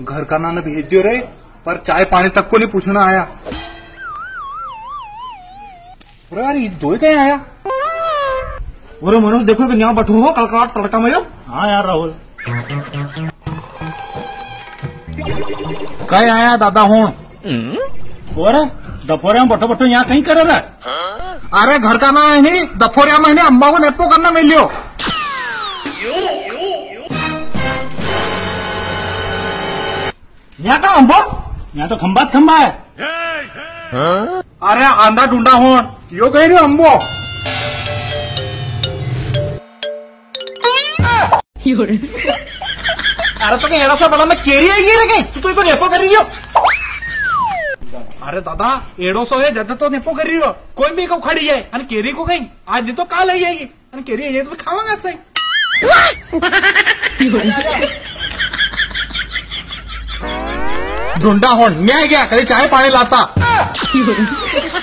घर का नाना भेज दियो रे पर चाय पानी तक को नहीं पूछना आया। अरे यार ये दो ही कहीं आया? अरे मनोज देखो कि यहाँ बैठो हो कलकाट तड़का में हाँ? यार राहुल। कहीं आया दादा हूँ। और दफोरे में बटो बटो यहाँ कहीं कर रहा है? अरे घर का नाम है नहीं दफोरिया महीने अम्बा को नेपो करना मिल यहाँ का अम्बो यहाँ तो खम्बात खम्बा है अरे आंधा ढूंढा हूँ यो कहीं नहीं अम्बो अरे तो कहीं ऐसा बड़ा मैं केरी आई है कहीं तू तो इनको नेपो कर रही हो अरे दादा एड़ो सो है जद तो नेपो कर रही हो कोई भी को खड़ी है अन केरी को कहीं आज नहीं तो काल आई जाएगी अन केरी आई तो खावांगा सही ढूंढा हो मैं गया घ्या चाय पानी लाता।